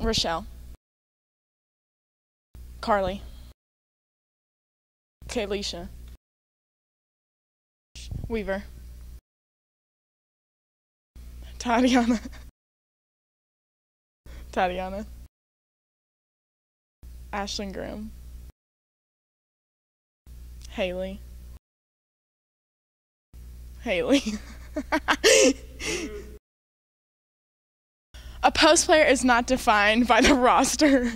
Rochelle. Carly. Kaylisha. Weaver. Tatiana. Tatiana. Ashlyn Graham. Haley. Haley. A post player is not defined by the roster.